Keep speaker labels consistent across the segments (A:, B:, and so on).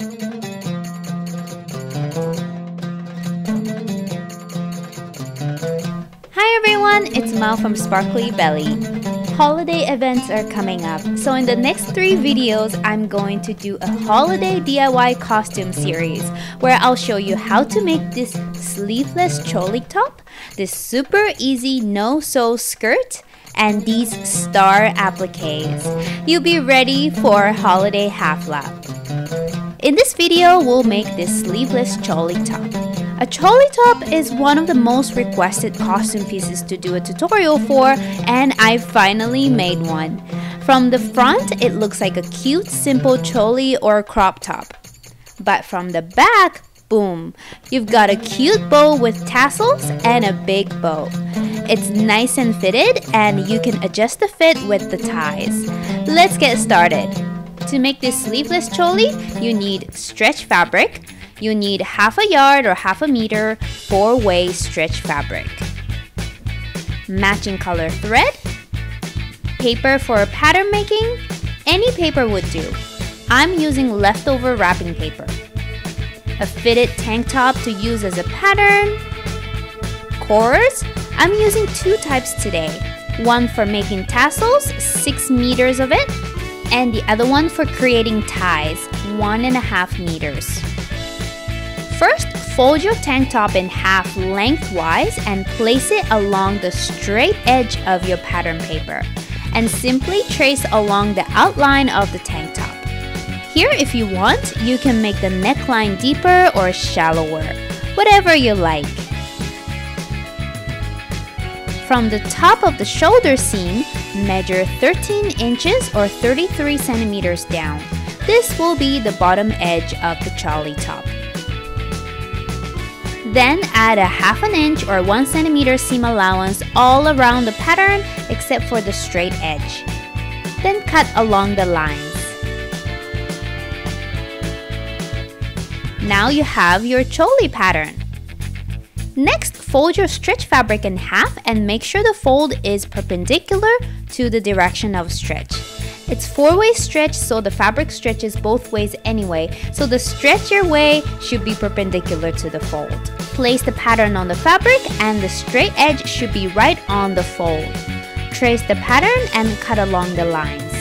A: Hi everyone, it's Mao from Sparkly Belly. Holiday events are coming up, so in the next three videos, I'm going to do a holiday DIY costume series where I'll show you how to make this sleeveless choli top, this super easy no-sew skirt, and these star appliques. You'll be ready for holiday hafla. In this video, we'll make this sleeveless choli top. A choli top is one of the most requested costume pieces to do a tutorial for and I finally made one. From the front, it looks like a cute simple choli or crop top. But from the back, boom, you've got a cute bow with tassels and a big bow. It's nice and fitted and you can adjust the fit with the ties. Let's get started. To make this sleeveless choli, you need stretch fabric, you need half a yard or half a meter four-way stretch fabric. Matching color thread. Paper for pattern making. Any paper would do. I'm using leftover wrapping paper. A fitted tank top to use as a pattern. Cores. I'm using two types today. One for making tassels, 6 meters of it, and the other one for creating ties, one and a half meters. First, fold your tank top in half lengthwise and place it along the straight edge of your pattern paper and simply trace along the outline of the tank top. Here, if you want, you can make the neckline deeper or shallower, whatever you like. From the top of the shoulder seam, measure 13 inches or 33 centimeters down. This will be the bottom edge of the choli top. Then add a half an inch or 1 centimeter seam allowance all around the pattern except for the straight edge. Then cut along the lines. Now you have your choli pattern. Next, fold your stretch fabric in half and make sure the fold is perpendicular to the direction of stretch. It's four-way stretch so the fabric stretches both ways anyway, so the stretch your way should be perpendicular to the fold. Place the pattern on the fabric and the straight edge should be right on the fold. Trace the pattern and cut along the lines.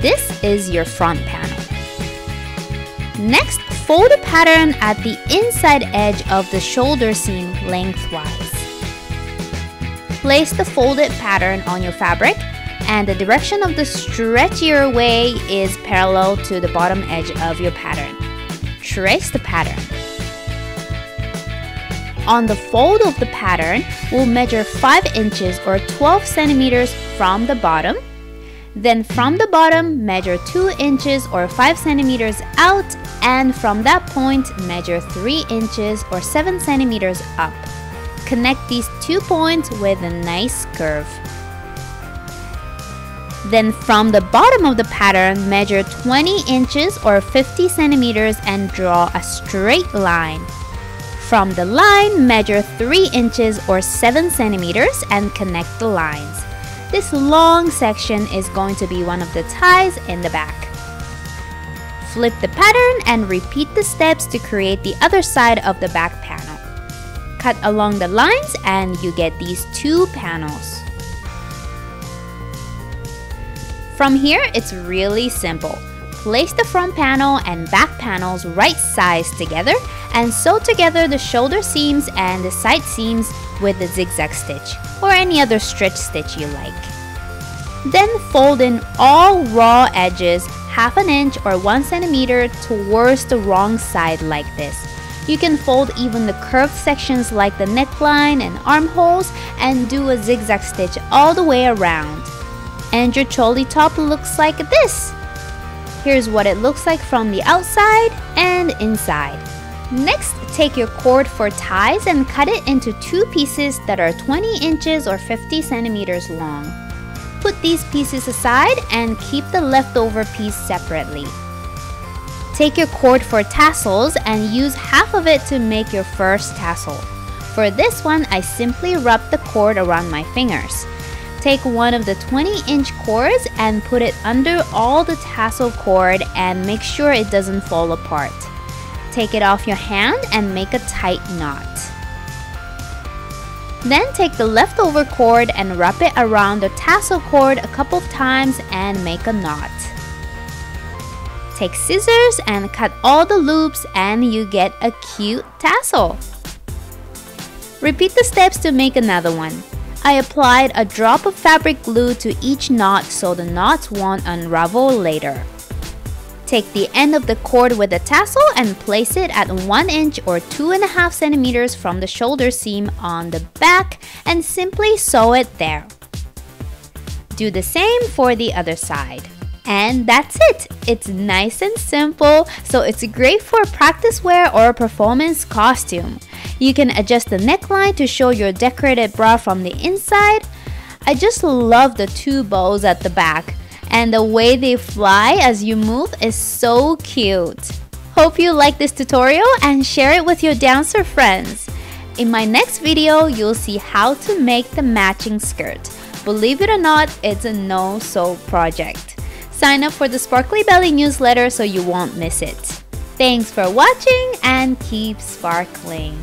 A: This is your front panel. Next, fold the pattern at the inside edge of the shoulder seam lengthwise. Place the folded pattern on your fabric and the direction of the stretchier way is parallel to the bottom edge of your pattern. Trace the pattern. On the fold of the pattern, we'll measure 5 inches or 12 centimeters from the bottom. Then from the bottom, measure 2 inches or 5 centimeters out and from that point, measure 3 inches or 7 centimeters up. Connect these two points with a nice curve. Then from the bottom of the pattern, measure 20 inches or 50 centimeters and draw a straight line. From the line, measure 3 inches or 7 centimeters and connect the lines. This long section is going to be one of the ties in the back. Flip the pattern and repeat the steps to create the other side of the back panel. Cut along the lines and you get these two panels. From here, it's really simple. Place the front panel and back panels right size together and sew together the shoulder seams and the side seams with a zigzag stitch or any other stretch stitch you like. Then fold in all raw edges half an inch or 1 centimeter towards the wrong side like this. You can fold even the curved sections like the neckline and armholes and do a zigzag stitch all the way around and your choli top looks like this. Here's what it looks like from the outside and inside. Next, take your cord for ties and cut it into two pieces that are 20 inches or 50 centimeters long. Put these pieces aside and keep the leftover piece separately. Take your cord for tassels and use half of it to make your first tassel. For this one, I simply wrap the cord around my fingers. Take one of the 20 inch cords and put it under all the tassel cord and make sure it doesn't fall apart. Take it off your hand and make a tight knot. Then take the leftover cord and wrap it around the tassel cord a couple of times and make a knot. Take scissors and cut all the loops and you get a cute tassel. Repeat the steps to make another one. I applied a drop of fabric glue to each knot so the knots won't unravel later. Take the end of the cord with a tassel and place it at 1 inch or 2.5 centimeters from the shoulder seam on the back and simply sew it there. Do the same for the other side. And that's it! It's nice and simple, so it's great for practice wear or performance costume. You can adjust the neckline to show your decorated bra from the inside. I just love the two bows at the back and the way they fly as you move is so cute. Hope you like this tutorial and share it with your dancer friends. In my next video, you'll see how to make the matching skirt. Believe it or not, it's a no-sew project. Sign up for the Sparkly Belly newsletter so you won't miss it. Thanks for watching and keep sparkling.